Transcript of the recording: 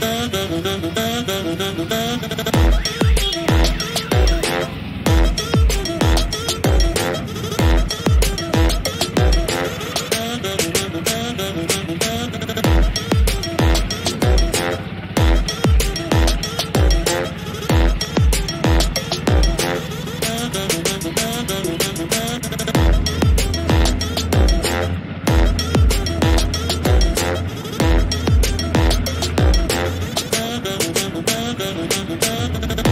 Mm-hmm. なるほど。